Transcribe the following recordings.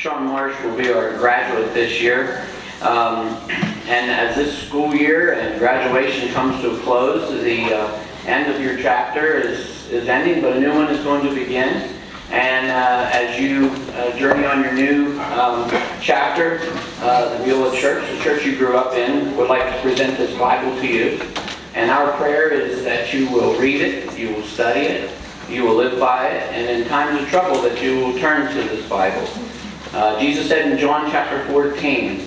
Sean Marsh will be our graduate this year. Um, and as this school year and graduation comes to a close, the uh, end of your chapter is, is ending, but a new one is going to begin. And uh, as you uh, journey on your new um, chapter, uh, the Beulah Church, the church you grew up in, would like to present this Bible to you. And our prayer is that you will read it, you will study it, you will live by it, and in times of trouble that you will turn to this Bible. Uh, Jesus said in John chapter 14,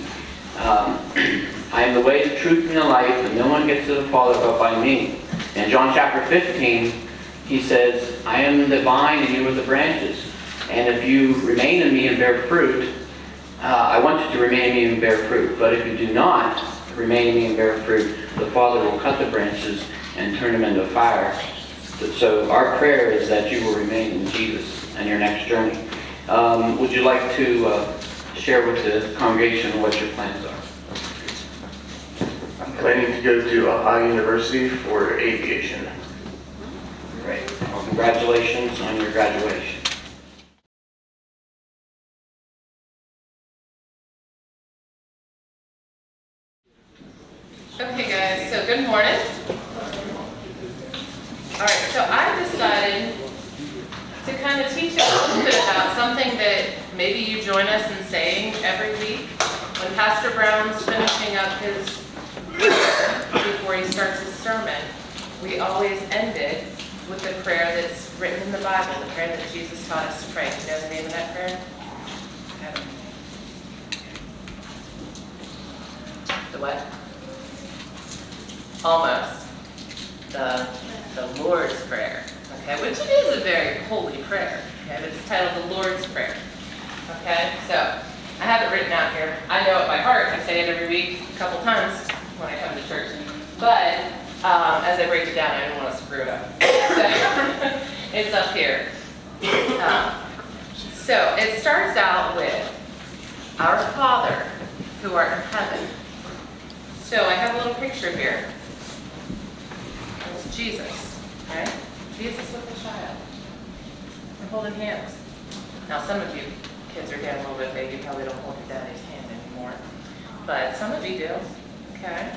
um, I am the way, the truth, and the life, and no one gets to the Father but by me. In John chapter 15, he says, I am the vine and you are the branches. And if you remain in me and bear fruit, uh, I want you to remain in me and bear fruit. But if you do not remain in me and bear fruit, the Father will cut the branches and turn them into fire. So our prayer is that you will remain in Jesus and your next journey. Um, would you like to uh, share with the congregation what your plans are? I'm planning to go to Ohio University for aviation. Great. Well, congratulations on your graduation. Okay, guys, so good morning. All right, so I decided to kind of teach you a little bit about something that maybe you join us in saying every week. When Pastor Brown's finishing up his before he starts his sermon, we always end it with the prayer that's written in the Bible, the prayer that Jesus taught us to pray. Do you know the name of that prayer? The what? Almost. The, the Lord's Prayer, okay, which it is a very holy prayer, okay, but it's titled the Lord's Prayer, okay? So, I have it written out here. I know it by heart. I say it every week, a couple times when I come to church. But um, as I break it down, I don't want to screw it up. It's up here. Um, so, it starts out with, Our Father, who art in heaven. So, I have a little picture here. It's Jesus, right? Jesus with the child. They're holding hands. Now, some of you kids are getting a little bit big, you probably don't hold your daddy's hand anymore. But some of you do, okay?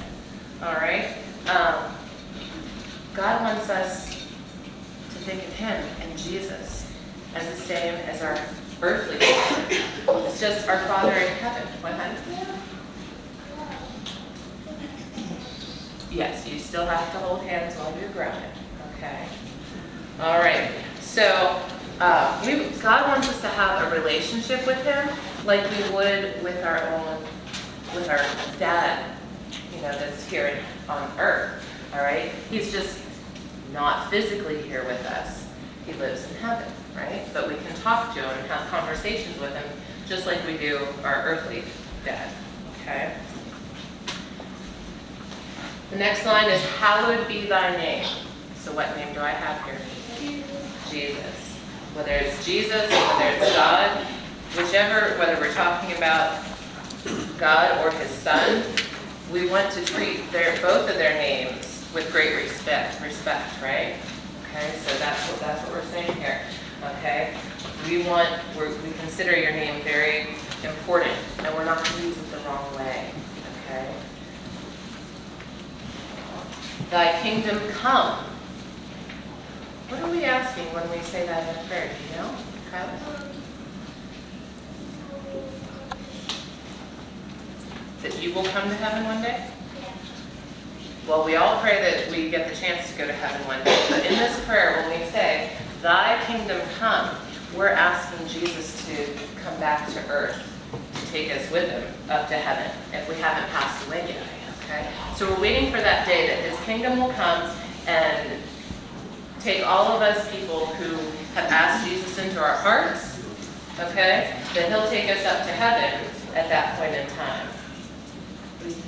All right? Um, God wants us to think of Him and Jesus as the same as our earthly Father. It's just our Father in heaven. What happened? Yes, you still have to hold hands while you're grounded, okay? All right, so uh, we, God wants us to have a relationship with Him like we would with our own, with our dad, you know, that's here on earth, all right? He's just not physically here with us. He lives in heaven, right? But we can talk to him and have conversations with him just like we do our earthly dad, okay? The next line is, hallowed be thy name. So what name do I have here? Jesus. Whether it's Jesus, whether it's God, whichever, whether we're talking about God or his son, we want to treat their, both of their names with great respect, respect, right? Okay, so that's what, that's what we're saying here, okay? We want, we consider your name very important, and we're not going to use it the wrong way, okay? Thy kingdom come. What are we asking when we say that in prayer? Do you know, Kyla? That you will come to heaven one day? Well, we all pray that we get the chance to go to heaven one day. But in this prayer, when we say, Thy kingdom come, we're asking Jesus to come back to earth to take us with him up to heaven if we haven't passed away yet. Okay? So we're waiting for that day that his kingdom will come and take all of us people who have asked Jesus into our hearts, okay? Then he'll take us up to heaven at that point in time. What do you?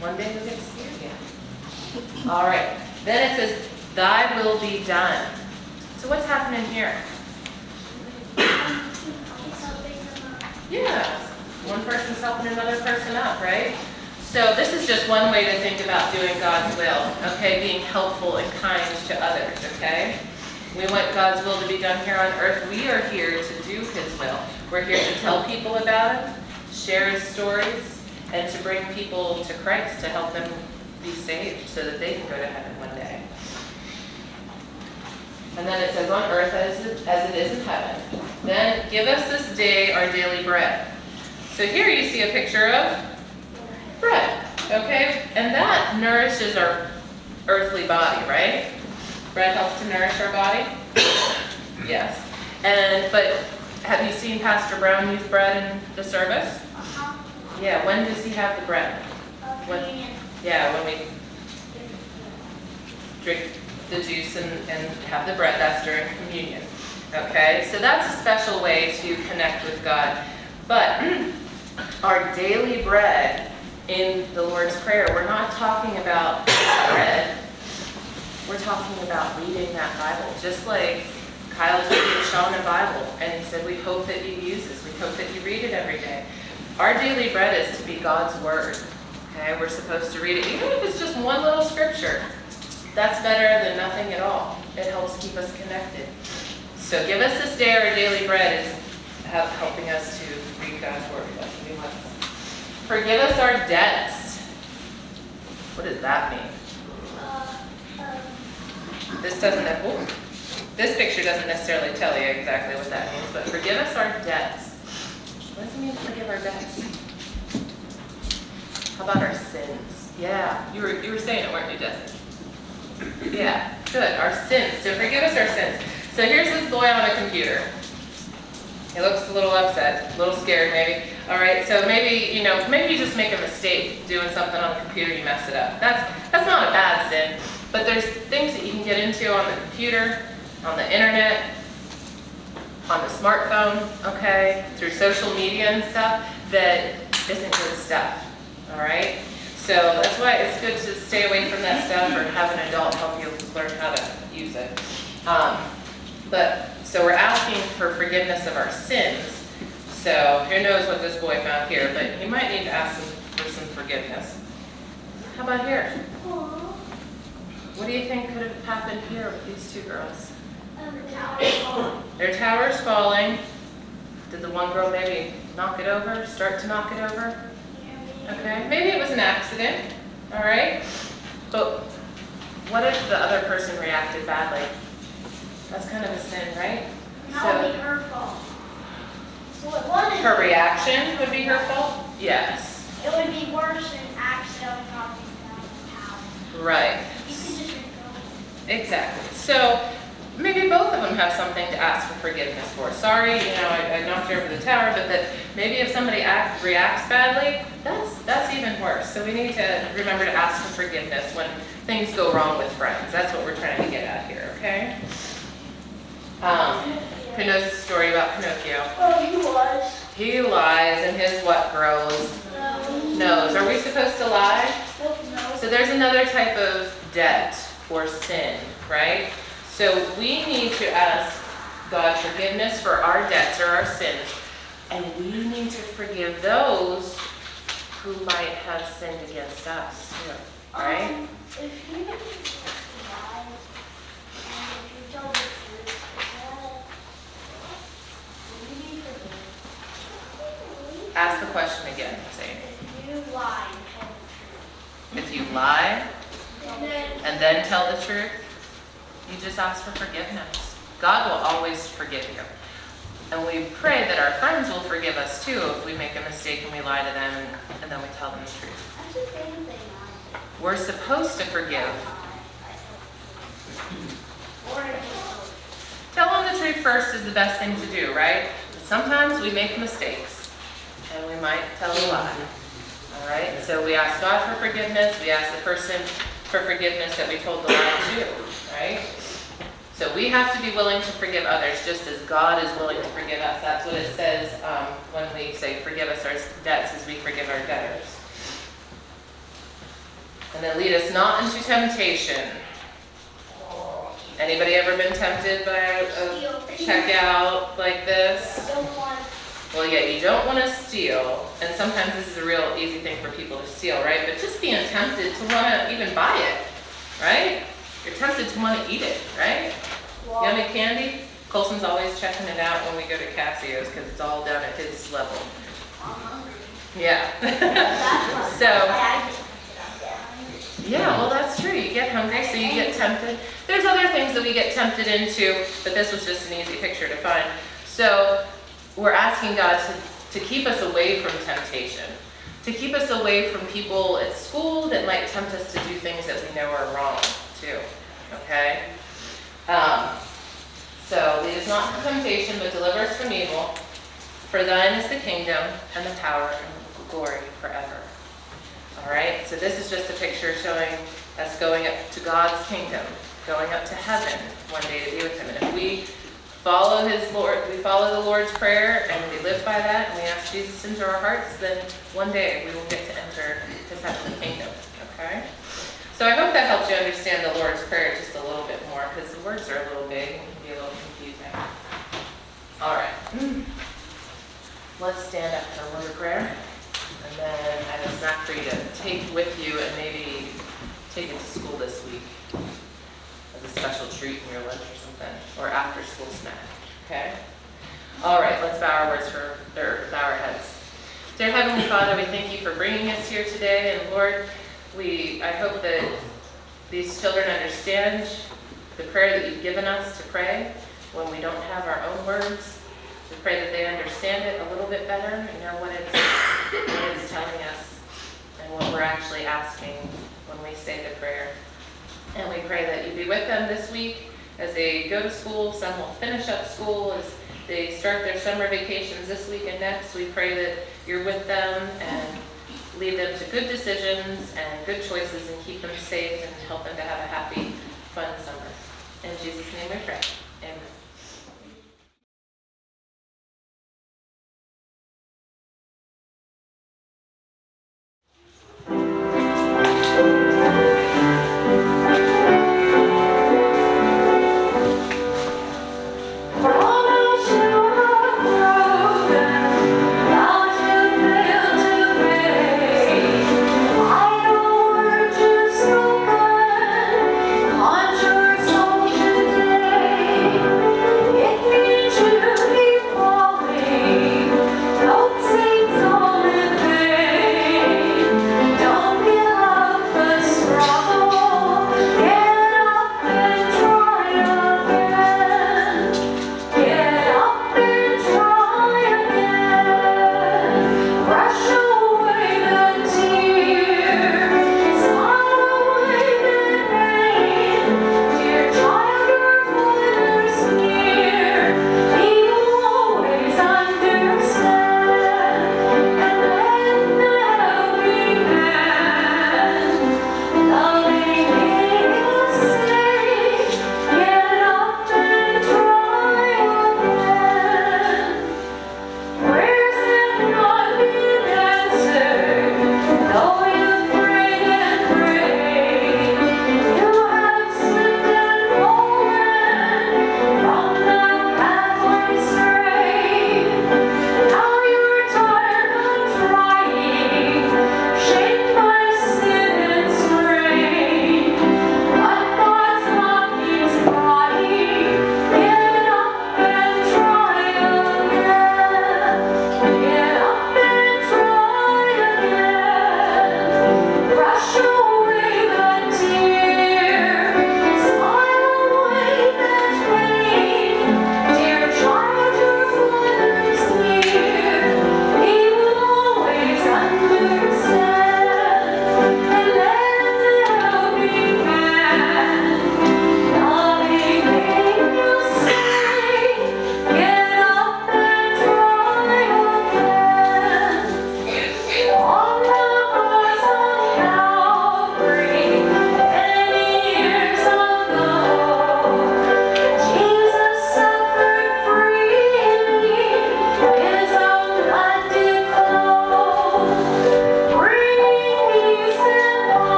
One day we'll get to see again. All right. Then it says, Thy will be done. So what's happening here? Yeah, one person's helping another person up, right? So this is just one way to think about doing God's will, okay? Being helpful and kind to others, okay? We want God's will to be done here on earth. We are here to do His will. We're here to tell people about Him, share His stories, and to bring people to Christ to help them be saved so that they can go to heaven one day. And then it says, on earth as it, as it is in heaven. Then give us this day our daily bread. So here you see a picture of bread, okay? And that nourishes our earthly body, right? Bread helps to nourish our body? Yes. And, but have you seen Pastor Brown use bread in the service? Uh-huh. Yeah, when does he have the bread? When- Yeah, when we drink the juice and, and have the bread, that's during communion. Okay, so that's a special way to connect with God. But our daily bread in the Lord's Prayer, we're not talking about bread. We're talking about reading that Bible, just like Kyle took you Sean a Bible, and he said, we hope that you use this, we hope that you read it every day. Our daily bread is to be God's Word, okay? We're supposed to read it, even if it's just one little scripture. That's better than nothing at all. It helps keep us connected. So give us this day our daily bread is helping us to read God's Word. That's what. Forgive us our debts. What does that mean? This doesn't, oh, this picture doesn't necessarily tell you exactly what that means, but forgive us our debts. What does it mean to forgive our debts? How about our sins? Yeah, you were, you were saying it, weren't you, Jesse? Yeah, good, our sins. So forgive us our sins. So here's this boy on a computer. He looks a little upset, a little scared maybe. All right, so maybe, you know, maybe you just make a mistake doing something on the computer, you mess it up. That's, that's not a bad sin, but there's things that you can get into on the computer, on the internet, on the smartphone, okay, through social media and stuff that isn't good stuff, all right? So that's why it's good to stay away from that stuff or have an adult help you learn how to use it. Um, but, so we're asking for forgiveness of our sins. So who knows what this boy found here, but he might need to ask some, for some forgiveness. How about here? What do you think could have happened here with these two girls? um, falling. Their tower's falling. Did the one girl maybe knock it over, start to knock it over? Okay, maybe it was an accident, all right? But what if the other person reacted badly? That's kind of a sin, right? That would So be her fault. Well, her reaction would be her fault? Yes, it would be worse than accidentally knocking down the right, You could just exactly. So maybe both of them have something to ask for forgiveness for. Sorry, you know, I I knocked over the tower, but that maybe if somebody act, reacts badly, that's, that's even worse. So we need to remember to ask for forgiveness when things go wrong with friends. That's what we're trying to get at here, okay? Um, who knows the story about Pinocchio? Oh, he was. He lies and his what grows? Um, Nose. Are we supposed to lie? No. So there's another type of debt or sin, right? So we need to ask God forgiveness for our debts or our sins, and we need to forgive those who might have sinned against us too, right? Um, if you lie, and if you tell the truth? Ask the question again, Zane. If you lie and tell the If you lie truth, and then and then tell the truth, you just ask for forgiveness. God will always forgive you. And we pray that our friends will forgive us too if we make a mistake and we lie to them and, then we tell them the truth. We're supposed to forgive. Or Tell them the truth first is the best thing to do, right? Sometimes we make mistakes and we might tell a lie. All right? So we ask God for forgiveness. We ask the person for forgiveness that we told the lie to, right? So we have to be willing to forgive others just as God is willing to forgive us. That's what it says um, when we say forgive us our debts as we forgive our debtors. And then lead us not into temptation. Anybody ever been tempted by a, a checkout like this? Well, yeah, you don't want to steal, and sometimes this is a real easy thing for people to steal, right? But just being tempted to want to even buy it, right? You're tempted to want to eat it, right? Yummy candy. Colson's always checking it out when we go to Cassio's because it's all down at his level. I'm hungry. Yeah. So- that's why I get tempted. I'm hungry. Yeah, well, that's true. You get hungry, so you get tempted. There's other things that we get tempted into, but this was just an easy picture to find. So we're asking God to, to keep us away from temptation, to keep us away from people at school that might tempt us to do things that we know are wrong, too. Okay? Um, so lead us not into temptation, but deliver us from evil. For thine is the kingdom and the power and the glory forever. All right, so this is just a picture showing us going up to God's kingdom, going up to heaven one day to be with Him. And if we follow His Lord, we follow the Lord's prayer and we live by that and we ask Jesus into our hearts, then one day we will get to enter His heavenly kingdom. Okay? So I hope that helps you understand the Lord's prayer just a little bit more because the words are a little big and can be a little confusing. All right. Mm. Let's stand up for a word of prayer. And then I have a snack for you to take with you and maybe take it to school this week as a special treat in your lunch or something, or after school snack, okay? All right, let's bow our words for, or bow our heads. Dear Heavenly Father, we thank you for bringing us here today, and Lord, we, I hope that these children understand the prayer that you've given us to pray when we don't have our own words. We pray that they understand it a little bit better, you know, what it's, what it's telling us and what we're actually asking when we say the prayer. And we pray that you be with them this week as they go to school. Some will finish up school as they start their summer vacations this week and next. We pray that you're with them and lead them to good decisions and good choices and keep them safe and help them to have a happy, fun summer. In Jesus' name we pray. Amen.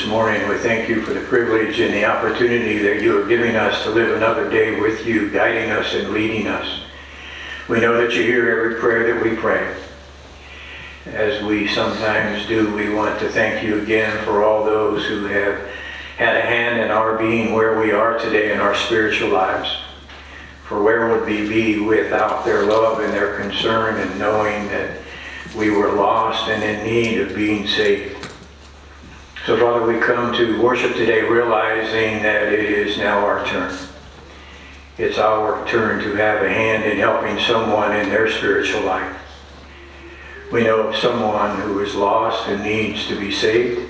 This morning, we thank you for the privilege and the opportunity that you are giving us to live another day with you, guiding us and leading us. We know that you hear every prayer that we pray. As we sometimes do, we want to thank you again for all those who have had a hand in our being where we are today in our spiritual lives. For where would we be without their love and their concern and knowing that we were lost and in need of being saved? So, Father, we come to worship today realizing that it is now our turn. It's our turn to have a hand in helping someone in their spiritual life. We know of someone who is lost and needs to be saved.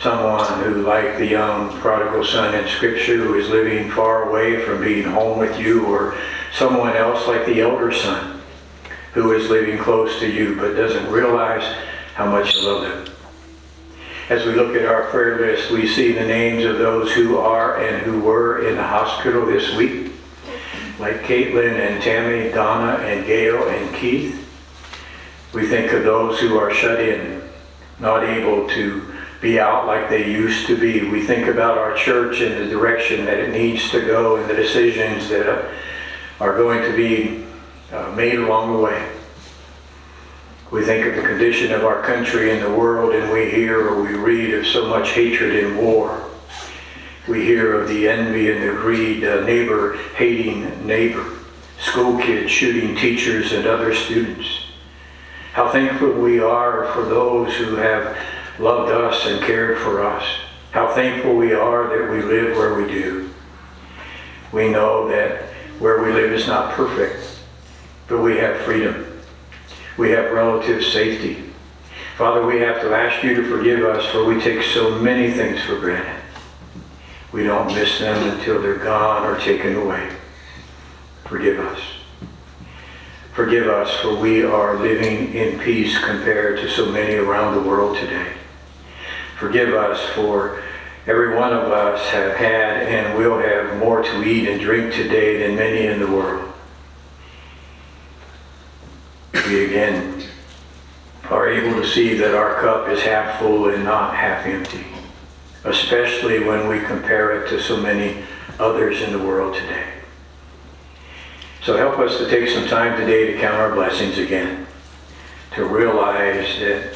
Someone who, like the young prodigal son in Scripture, who is living far away from being home with you, or someone else like the elder son, who is living close to you but doesn't realize how much you love them. As we look at our prayer list, we see the names of those who are and who were in the hospital this week, like Caitlin and Tammy, Donna and Gail and Keith. We think of those who are shut in, not able to be out like they used to be. We think about our church and the direction that it needs to go and the decisions that are going to be uh, made along the way. We think of the condition of our country and the world, and we hear or we read of so much hatred and war. We hear of the envy and the greed, neighbor hating neighbor, school kids shooting teachers and other students. How thankful we are for those who have loved us and cared for us. How thankful we are that we live where we do. We know that where we live is not perfect, but we have freedom. We have relative safety. Father, we have to ask you to forgive us for we take so many things for granted. We don't miss them until they're gone or taken away. Forgive us. Forgive us for we are living in peace compared to so many around the world today. Forgive us for every one of us have had and will have more to eat and drink today than many in the world. We again are able to see that our cup is half full and not half empty, especially when we compare it to so many others in the world today. So help us to take some time today to count our blessings again, to realize that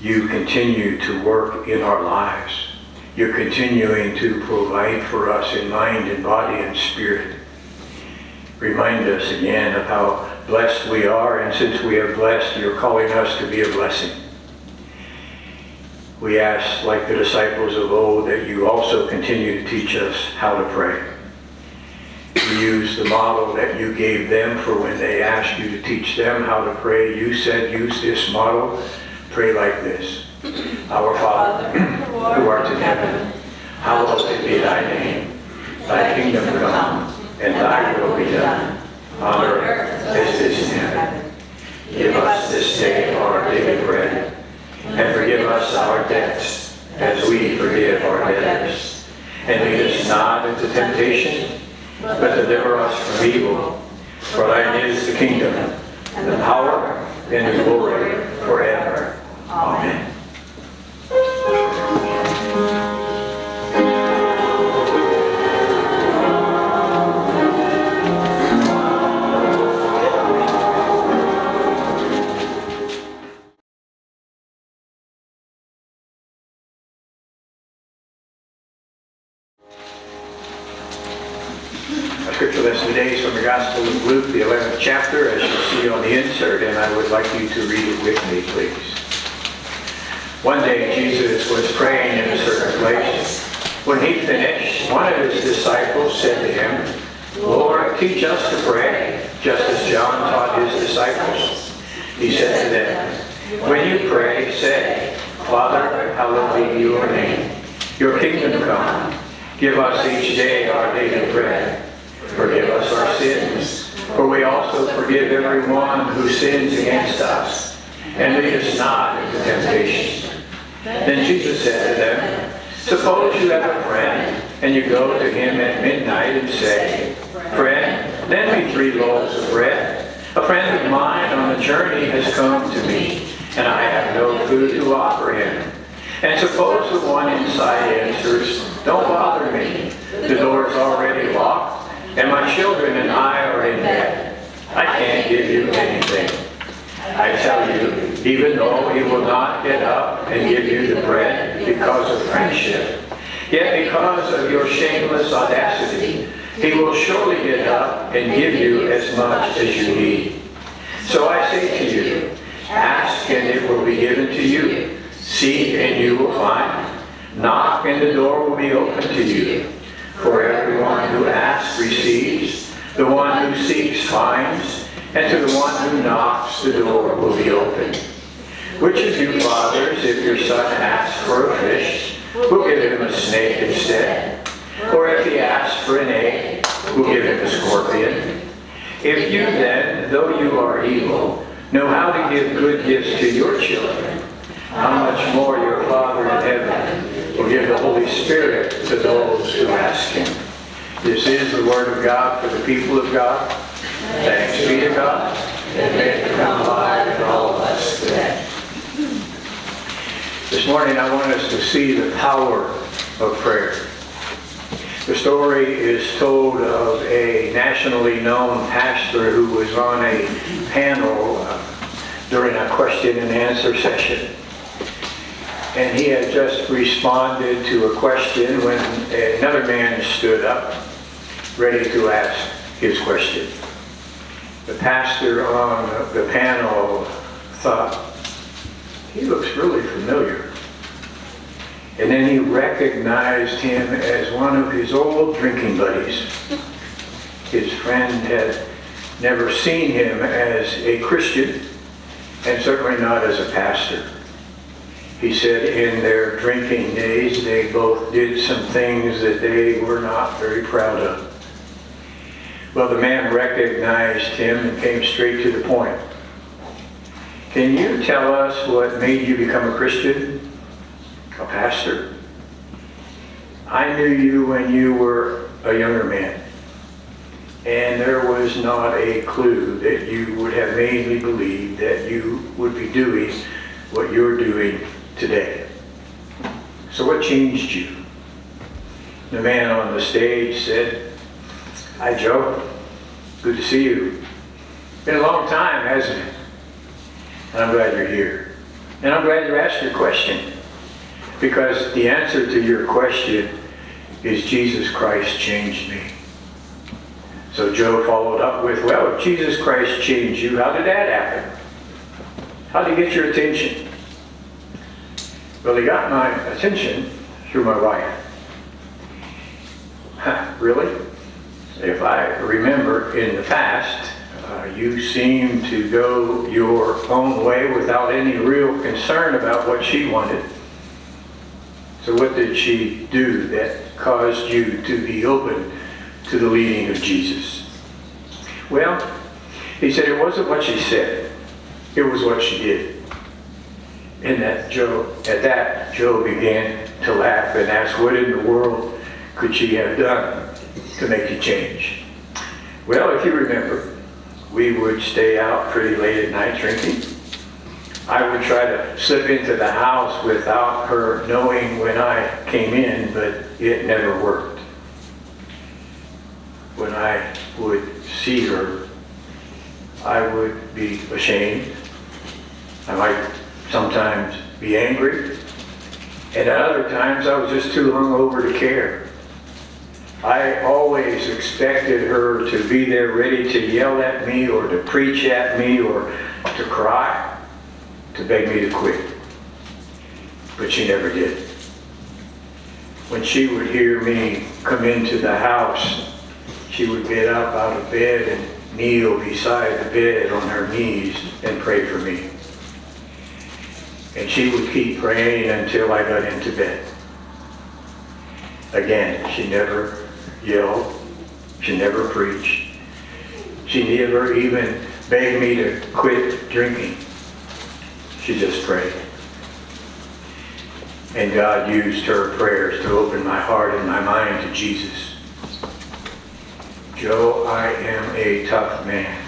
you continue to work in our lives. You're continuing to provide for us in mind and body and spirit. Remind us again of how blessed we are, and since we are blessed, you're calling us to be a blessing. We ask, like the disciples of old, that you also continue to teach us how to pray. We use the model that you gave them for when they asked you to teach them how to pray. You said use this model Pray like this. Our Father, who art in heaven, hallowed be thy name. Thy kingdom come, Give us each day our daily bread. Forgive us our sins, for we also forgive everyone who sins against us. And lead us not into temptation then Jesus said to them, Suppose you have a friend, and you go to him at midnight and say, Friend, lend me three loaves of bread. A friend of mine on a journey has come to me, and I have no food to offer him. And suppose the one inside answers, Don't bother me. The door's already locked, and my children and I are in bed. I can't give you anything. I tell you, even though he will not get up and give you the bread because of friendship, yet because of your shameless audacity, he will surely get up and give you as much as you need. So I say to you, ask and it will be given to you. Seek and you will find. Knock and the door will be open to you. For everyone who asks receives, the one who seeks finds, and to the one who knocks the door will be opened. Which of you fathers, if your son asks for a fish, will give him a snake instead? Or if he asks for an egg, will give him a scorpion? If you then, though you are evil, know how to give good gifts to your children, how much more your Father in heaven will give the Holy Spirit to those who ask him. This is the word of God for the people of God. Thanks be to God, and may it become alive in all of us today. This morning I want us to see the power of prayer. The story is told of a nationally known pastor who was on a panel uh, during a question and answer session. And he had just responded to a question when another man stood up, ready to ask his question. The pastor on the panel thought, he looks really familiar. And then he recognized him as one of his old drinking buddies. His friend had never seen him as a Christian, and certainly not as a pastor. He said in their drinking days, they both did some things that they were not very proud of. Well, the man recognized him and came straight to the point. Can you tell us what made you become a Christian? A pastor? I knew you when you were a younger man. And there was not a clue that you would have made me believe that you would be doing what you're doing today. So what changed you? The man on the stage said, Hi, Joe. Good to see you. Been a long time, hasn't it? And I'm glad you're here. And I'm glad you asked your question. Because the answer to your question is Jesus Christ changed me. So Joe followed up with, well, if Jesus Christ changed you, how did that happen? How did he get your attention? Well, he got my attention through my wife. Really? If I remember in the past, uh, you seemed to go your own way without any real concern about what she wanted. So what did she do that caused you to be open to the leading of Jesus? Well, he said it wasn't what she said. It was what she did. And that Joe, at that, Joe began to laugh and ask, what in the world could she have done to make you change? Well, if you remember, we would stay out pretty late at night drinking. I would try to slip into the house without her knowing when I came in, but it never worked. When I would see her, I would be ashamed. I might sometimes be angry. And at other times, I was just too hungover to care. I always expected her to be there ready to yell at me or to preach at me or to cry, to beg me to quit. But she never did. When she would hear me come into the house, she would get up out of bed and kneel beside the bed on her knees and pray for me. And she would keep praying until I got into bed. Again, she never yelled. She never preached. She never even begged me to quit drinking. She just prayed. And God used her prayers to open my heart and my mind to Jesus. Joe, I am a tough man.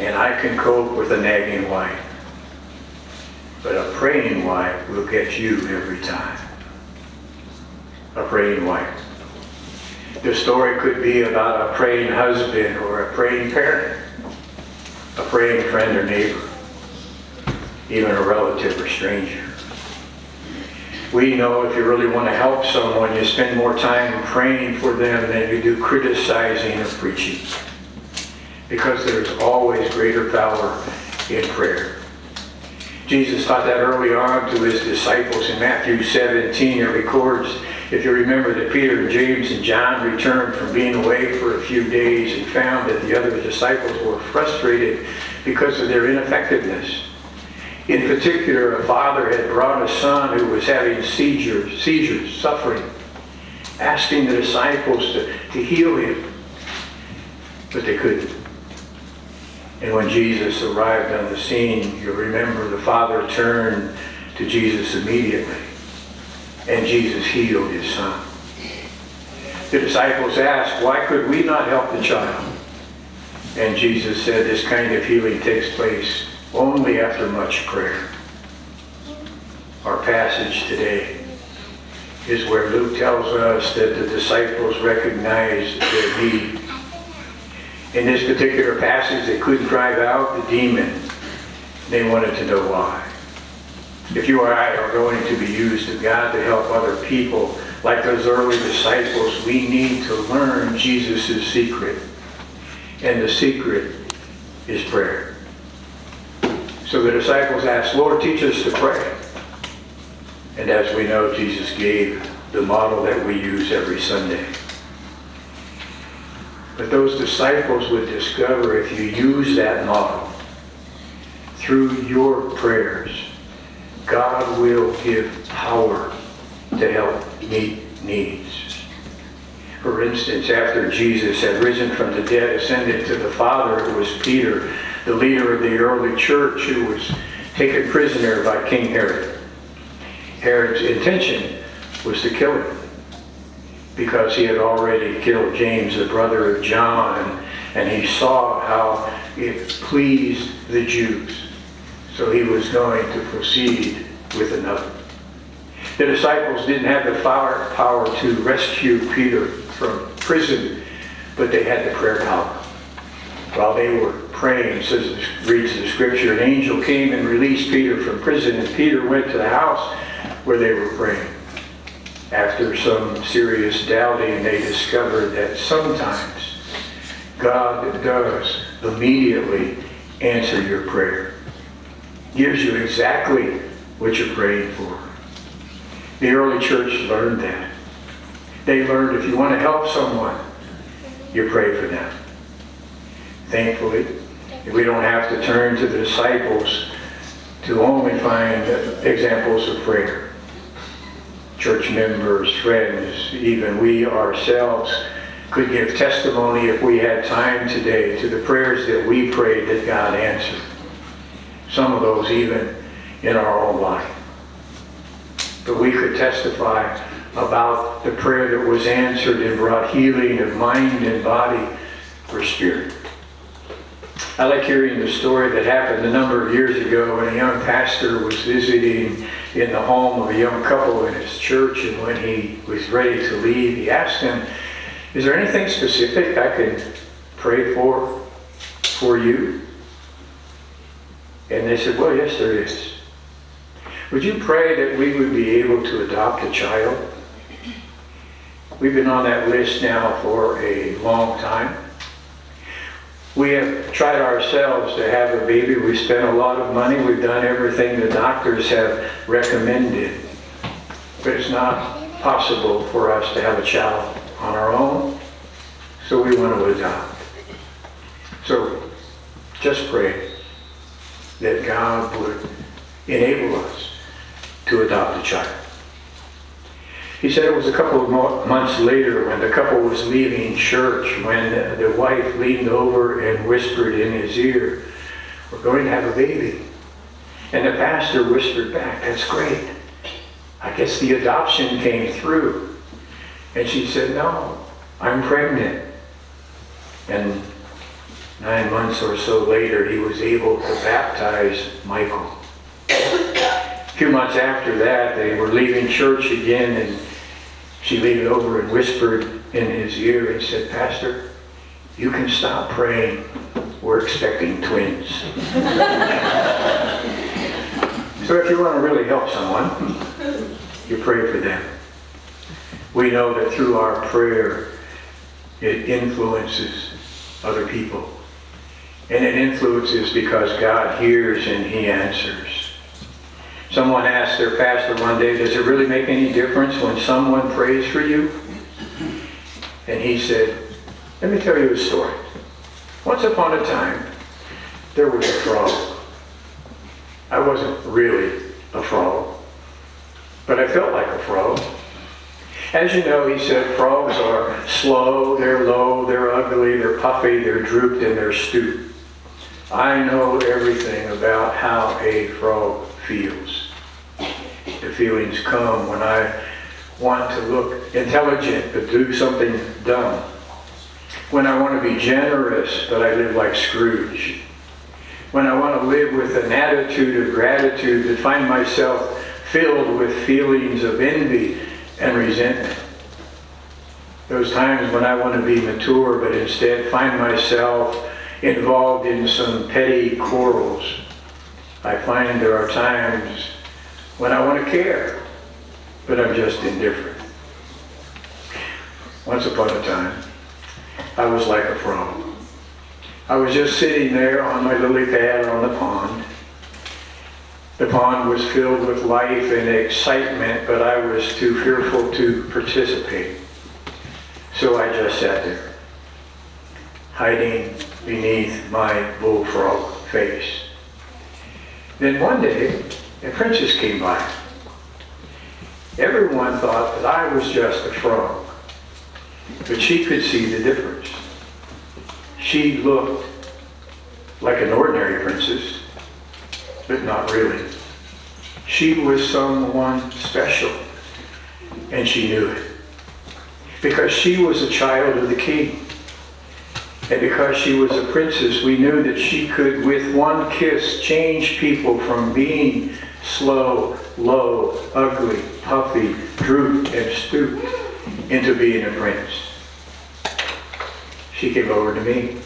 And I can cope with a nagging wife. But a praying wife will get you every time. A praying wife. The story could be about a praying husband or a praying parent, a praying friend or neighbor, even a relative or stranger. We know if you really want to help someone, you spend more time praying for them than you do criticizing or preaching. Because there's always greater power in prayer. Jesus taught that early on to his disciples in Matthew 17. It records, if you remember, that Peter, and James, and John returned from being away for a few days and found that the other disciples were frustrated because of their ineffectiveness. In particular, a father had brought a son who was having seizures, seizures, suffering, asking the disciples to, to heal him, but they couldn't. And when Jesus arrived on the scene, you remember the father turned to Jesus immediately, and Jesus healed his son. The disciples asked, Why could we not help the child? And Jesus said, This kind of healing takes place only after much prayer. Our passage today is where Luke tells us that the disciples recognized their need. In this particular passage, they couldn't drive out the demon. They wanted to know why. If you or I are going to be used of God to help other people, like those early disciples, we need to learn Jesus' secret. And the secret is prayer. So the disciples asked, Lord, teach us to pray. And as we know, Jesus gave the model that we use every Sunday. But those disciples would discover if you use that model through your prayers, God will give power to help meet needs. For instance, after Jesus had risen from the dead, ascended to the Father, it was Peter, the leader of the early church, who was taken prisoner by King Herod. Herod's intention was to kill him because he had already killed James, the brother of John, and he saw how it pleased the Jews. So he was going to proceed with another. The disciples didn't have the power to rescue Peter from prison, but they had the prayer power. While they were praying, says reads the scripture, an angel came and released Peter from prison, and Peter went to the house where they were praying. After some serious doubting, they discovered that sometimes God does immediately answer your prayer. Gives you exactly what you're praying for. The early church learned that. They learned if you want to help someone, you pray for them. Thankfully, we don't have to turn to the disciples to only find examples of prayer. Church members, friends, even we ourselves could give testimony if we had time today to the prayers that we prayed that God answered. Some of those even in our own life. But we could testify about the prayer that was answered and brought healing of mind and body or spirit. I like hearing the story that happened a number of years ago when a young pastor was visiting in the home of a young couple in his church, and when he was ready to leave, he asked them, Is there anything specific I can pray for for you? And they said, Well, yes, there is. Would you pray that we would be able to adopt a child? We've been on that list now for a long time. We have tried ourselves to have a baby. We spent a lot of money. We've done everything the doctors have recommended. But it's not possible for us to have a child on our own. So we want to adopt. So just pray that God would enable us to adopt a child. He said it was a couple of months later when the couple was leaving church when the wife leaned over and whispered in his ear, We're going to have a baby. And the pastor whispered back, That's great. I guess the adoption came through. And she said, No, I'm pregnant. And nine months or so later, he was able to baptize Michael. A few months after that, they were leaving church again, and she leaned over and whispered in his ear and said, Pastor, you can stop praying. We're expecting twins. so if you want to really help someone, you pray for them. We know that through our prayer, it influences other people. And it influences because God hears and He answers. Someone asked their pastor one day, Does it really make any difference when someone prays for you? And he said, Let me tell you a story. Once upon a time, there was a frog. I wasn't really a frog, but I felt like a frog. As you know, he said, frogs are slow, they're low, they're ugly, they're puffy, they're drooped, and they're stooped. I know everything about how a frog feels. The feelings come when I want to look intelligent but do something dumb. When I want to be generous but I live like Scrooge. When I want to live with an attitude of gratitude but find myself filled with feelings of envy and resentment. Those times when I want to be mature but instead find myself involved in some petty quarrels. I find there are times when I want to care, but I'm just indifferent. Once upon a time, I was like a frog. I was just sitting there on my lily pad on the pond. The pond was filled with life and excitement, but I was too fearful to participate. So I just sat there, hiding beneath my bullfrog face. Then one day, a princess came by. Everyone thought that I was just a frog, but she could see the difference. She looked like an ordinary princess, but not really. She was someone special, and she knew it. Because she was a child of the king. And because she was a princess, we knew that she could, with one kiss, change people from being slow, low, ugly, puffy, drooped, and stooped into being a prince. She came over to me.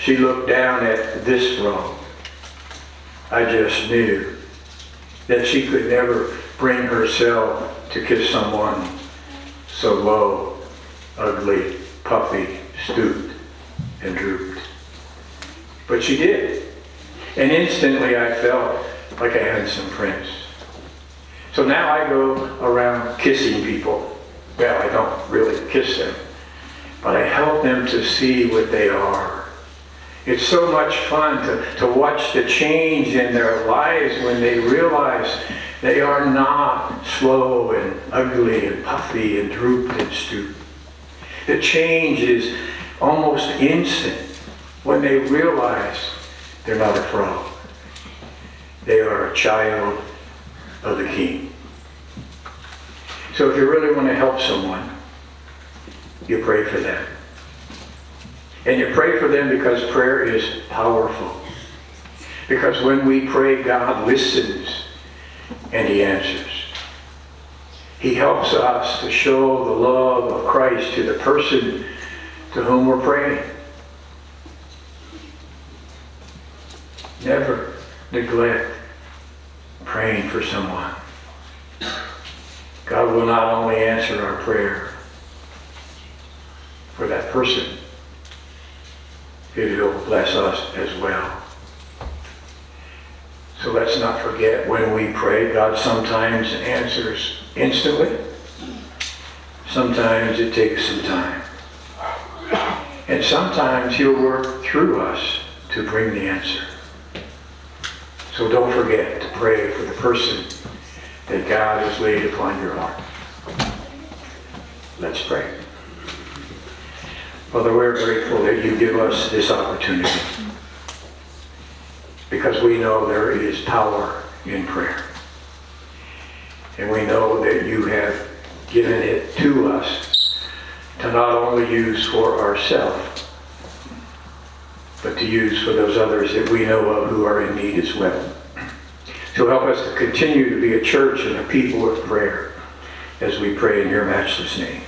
She looked down at this frog. I just knew that she could never bring herself to kiss someone so low, ugly, puffy, stooped, and drooped. But she did. And instantly I felt like a handsome prince. So now I go around kissing people. Well, I don't really kiss them, but I help them to see what they are. It's so much fun to, to watch the change in their lives when they realize they are not slow and ugly and puffy and drooped and stooped. The change is almost instant when they realize they're not a frog. They are a child of the King. So if you really want to help someone, you pray for them. And you pray for them because prayer is powerful. Because when we pray, God listens and he answers. He helps us to show the love of Christ to the person to whom we're praying. Never neglect praying for someone. God will not only answer our prayer for that person, He'll bless us as well. So let's not forget when we pray, God sometimes answers instantly. Sometimes it takes some time. And sometimes he'll work through us to bring the answer. So don't forget to pray for the person that God has laid upon your heart. Let's pray. Father, we're grateful that you give us this opportunity because we know there is power in prayer. And we know that you have given it to us to not only use for ourselves, but to use for those others that we know of who are in need as well. So help us to continue to be a church and a people of prayer as we pray in your matchless name.